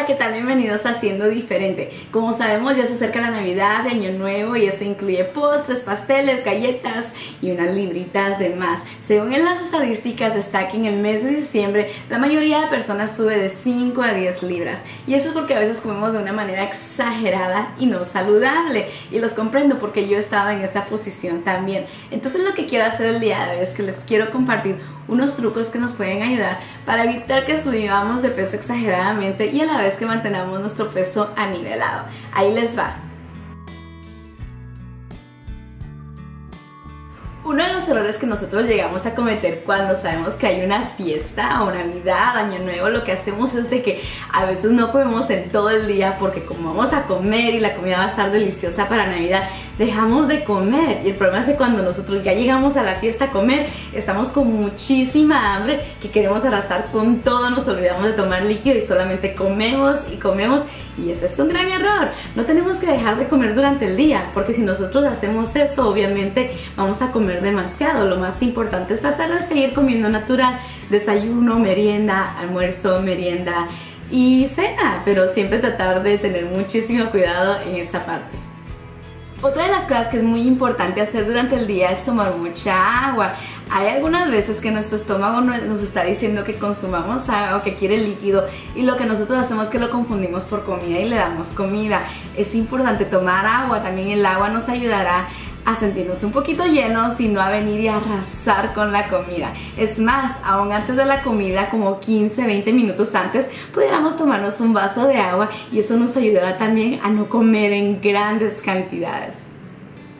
Hola, ¿qué tal? Bienvenidos a Haciendo Diferente. Como sabemos, ya se acerca la Navidad, Año Nuevo y eso incluye postres, pasteles, galletas y unas libritas de más. Según en las estadísticas está que en el mes de diciembre la mayoría de personas sube de 5 a 10 libras y eso es porque a veces comemos de una manera exagerada y no saludable y los comprendo porque yo he estado en esa posición también. Entonces lo que quiero hacer el día de hoy es que les quiero compartir unos trucos que nos pueden ayudar para evitar que subamos de peso exageradamente y a la vez que mantenamos nuestro peso anivelado. Ahí les va. Uno de los errores que nosotros llegamos a cometer cuando sabemos que hay una fiesta o Navidad, Año Nuevo, lo que hacemos es de que a veces no comemos en todo el día porque como vamos a comer y la comida va a estar deliciosa para Navidad, dejamos de comer. Y el problema es que cuando nosotros ya llegamos a la fiesta a comer, estamos con muchísima hambre que queremos arrasar con todo, nos olvidamos de tomar líquido y solamente comemos y comemos. Y ese es un gran error. No tenemos que dejar de comer durante el día, porque si nosotros hacemos eso, obviamente vamos a comer demasiado. Lo más importante es tratar de seguir comiendo natural, desayuno, merienda, almuerzo, merienda y cena, pero siempre tratar de tener muchísimo cuidado en esa parte. Otra de las cosas que es muy importante hacer durante el día es tomar mucha agua. Hay algunas veces que nuestro estómago nos está diciendo que consumamos agua, que quiere líquido y lo que nosotros hacemos es que lo confundimos por comida y le damos comida. Es importante tomar agua, también el agua nos ayudará a sentirnos un poquito llenos y no a venir y arrasar con la comida. Es más, aún antes de la comida, como 15, 20 minutos antes, pudiéramos tomarnos un vaso de agua y eso nos ayudará también a no comer en grandes cantidades.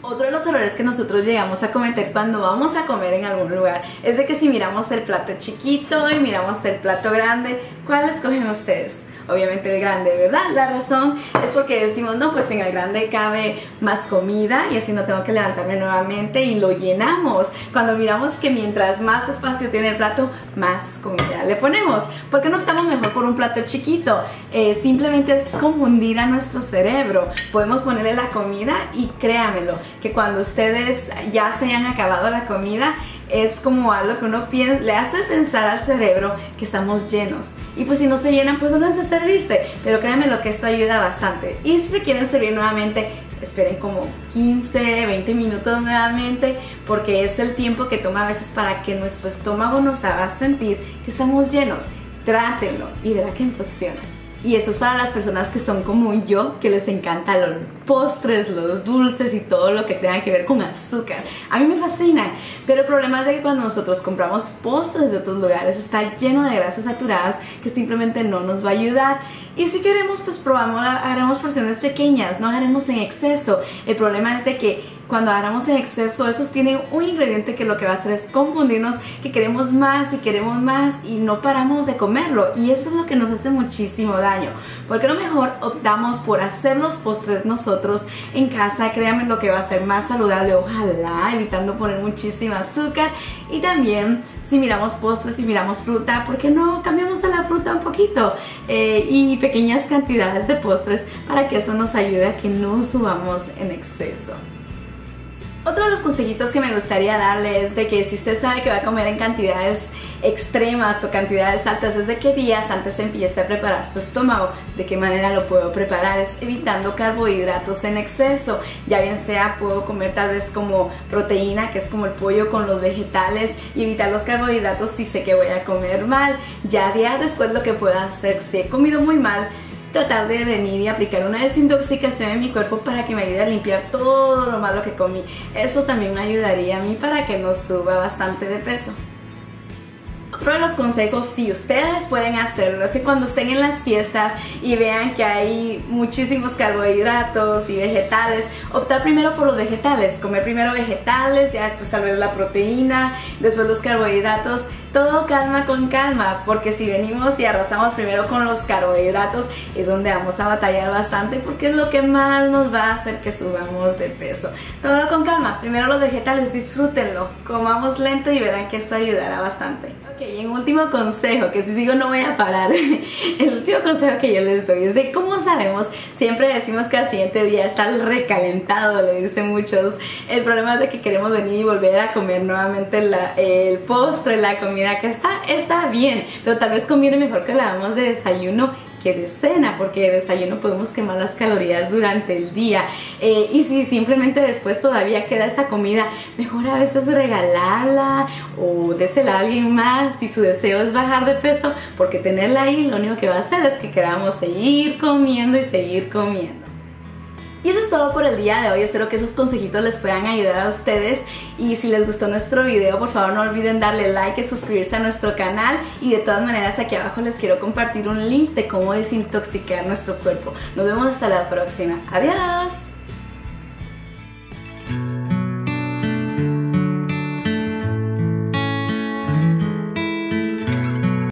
Otro de los errores que nosotros llegamos a cometer cuando vamos a comer en algún lugar es de que si miramos el plato chiquito y miramos el plato grande, ¿cuál escogen ustedes? Obviamente el grande, ¿verdad? La razón es porque decimos, no, pues en el grande cabe más comida y así no tengo que levantarme nuevamente y lo llenamos. Cuando miramos que mientras más espacio tiene el plato, más comida le ponemos. ¿Por qué no optamos mejor por un plato chiquito? Eh, simplemente es confundir a nuestro cerebro. Podemos ponerle la comida y créamelo, que cuando ustedes ya se hayan acabado la comida, es como algo que uno piensa, le hace pensar al cerebro que estamos llenos. Y pues si no se llenan, pues no es servirse. Pero créanme lo que esto ayuda bastante. Y si se quieren servir nuevamente, esperen como 15, 20 minutos nuevamente, porque es el tiempo que toma a veces para que nuestro estómago nos haga sentir que estamos llenos. Trátenlo y verá que funciona. Y eso es para las personas que son como yo, que les encanta los postres, los dulces y todo lo que tenga que ver con azúcar. A mí me fascina, pero el problema es de que cuando nosotros compramos postres de otros lugares está lleno de grasas saturadas que simplemente no nos va a ayudar. Y si queremos, pues probamos, haremos porciones pequeñas, no haremos en exceso. El problema es de que cuando agarramos en exceso, esos tienen un ingrediente que lo que va a hacer es confundirnos, que queremos más y queremos más y no paramos de comerlo. Y eso es lo que nos hace muchísimo daño. Porque a lo mejor optamos por hacer los postres nosotros en casa, créanme lo que va a ser más saludable, ojalá, evitando poner muchísima azúcar. Y también si miramos postres y miramos fruta, ¿por qué no cambiamos a la fruta un poquito? Eh, y pequeñas cantidades de postres para que eso nos ayude a que no subamos en exceso. Otro de los consejitos que me gustaría darle es de que si usted sabe que va a comer en cantidades extremas o cantidades altas, es de qué días antes empiece a preparar su estómago. ¿De qué manera lo puedo preparar? Es evitando carbohidratos en exceso. Ya bien sea puedo comer tal vez como proteína, que es como el pollo con los vegetales, y evitar los carbohidratos si sé que voy a comer mal. Ya día después lo que puedo hacer, si he comido muy mal, tratar de venir y aplicar una desintoxicación en mi cuerpo para que me ayude a limpiar todo lo malo que comí. Eso también me ayudaría a mí para que no suba bastante de peso. Otro de los consejos, si ustedes pueden hacerlo, es que cuando estén en las fiestas y vean que hay muchísimos carbohidratos y vegetales, optar primero por los vegetales, comer primero vegetales, ya después tal vez la proteína, después los carbohidratos, todo calma con calma, porque si venimos y arrasamos primero con los carbohidratos, es donde vamos a batallar bastante porque es lo que más nos va a hacer que subamos de peso. Todo con calma, primero los vegetales, disfrútenlo, comamos lento y verán que eso ayudará bastante. Y un último consejo, que si sigo no voy a parar, el último consejo que yo les doy es de cómo sabemos, siempre decimos que al siguiente día está el recalentado, le dicen muchos, el problema es de que queremos venir y volver a comer nuevamente el postre, la comida que está, está bien, pero tal vez conviene mejor que la hagamos de desayuno que de cena, porque de desayuno podemos quemar las calorías durante el día. Eh, y si simplemente después todavía queda esa comida, mejor a veces regalarla o désela a alguien más si su deseo es bajar de peso, porque tenerla ahí lo único que va a hacer es que queramos seguir comiendo y seguir comiendo. Y eso es todo por el día de hoy, espero que esos consejitos les puedan ayudar a ustedes y si les gustó nuestro video por favor no olviden darle like y suscribirse a nuestro canal y de todas maneras aquí abajo les quiero compartir un link de cómo desintoxicar nuestro cuerpo. Nos vemos hasta la próxima, adiós.